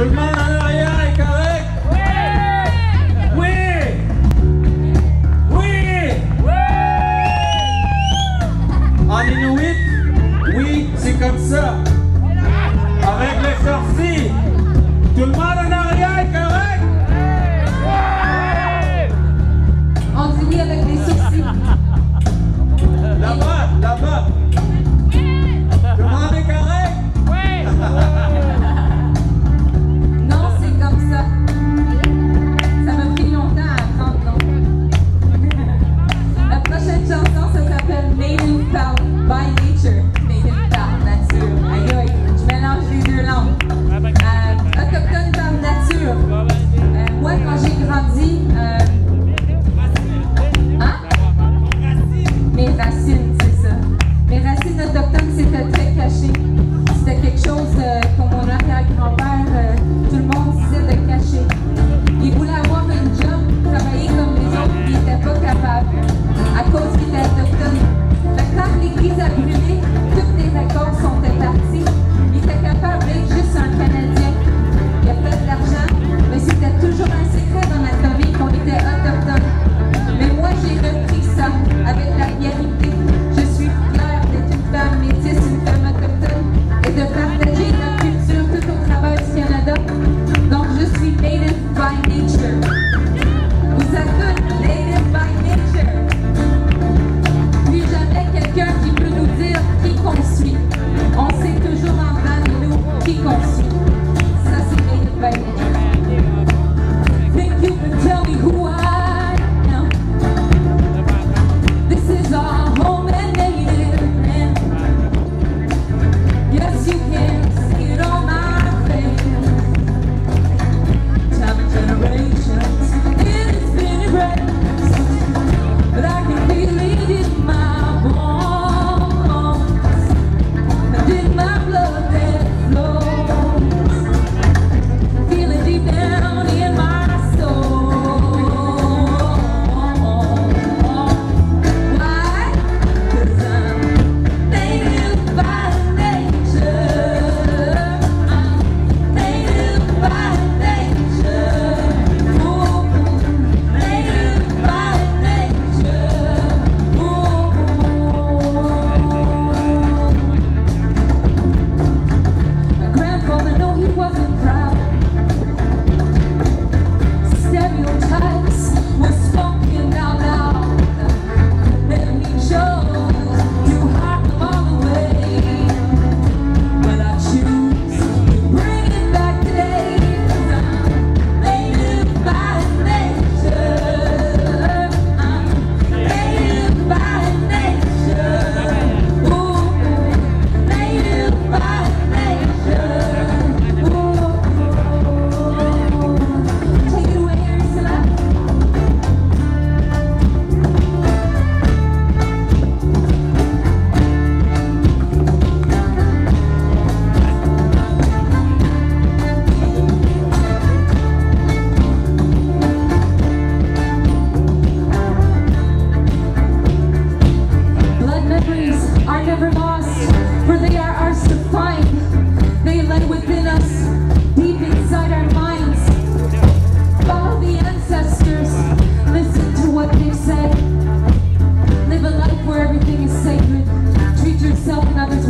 Le monde en arrière est correct? Oui! Oui! Oui! oui. En Inuit, oui, c'est comme ça. Avec le sorcier.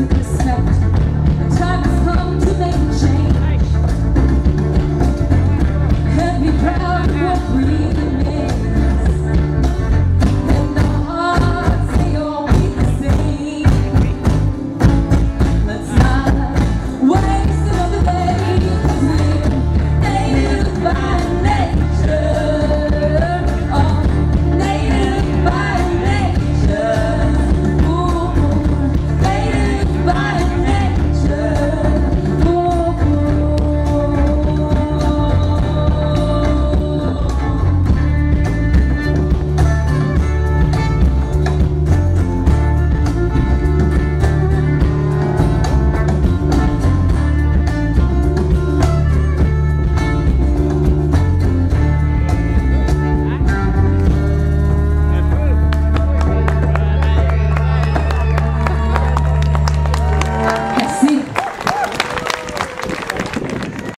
Christmas.